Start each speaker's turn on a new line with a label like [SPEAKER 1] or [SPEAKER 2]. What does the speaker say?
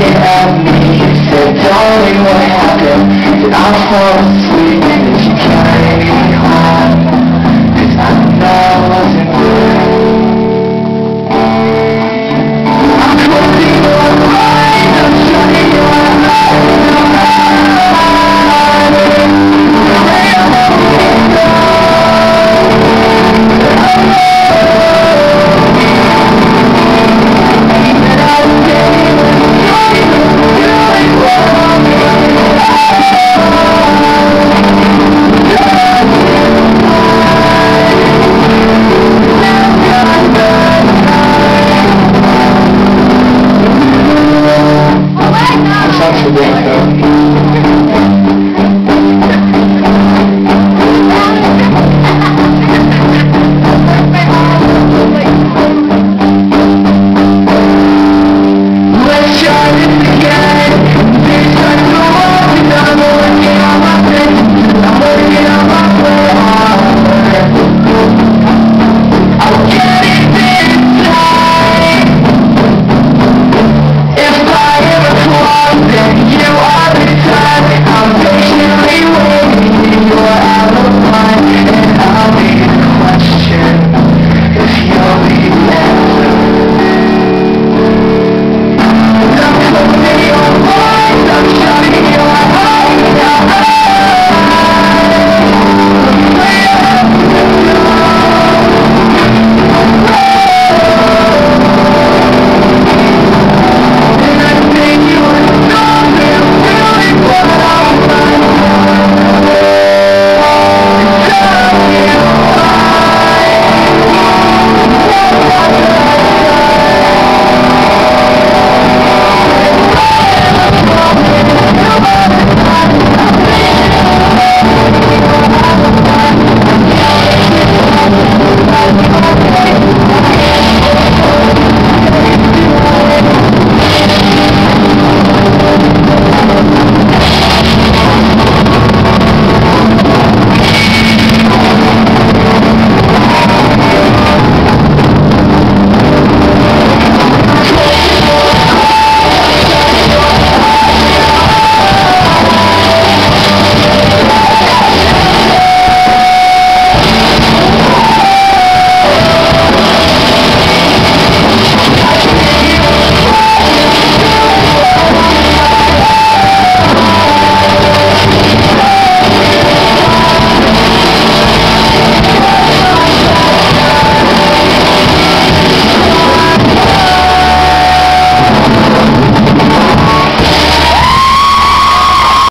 [SPEAKER 1] looking at me Said, darling, what happened? Did I fall asleep?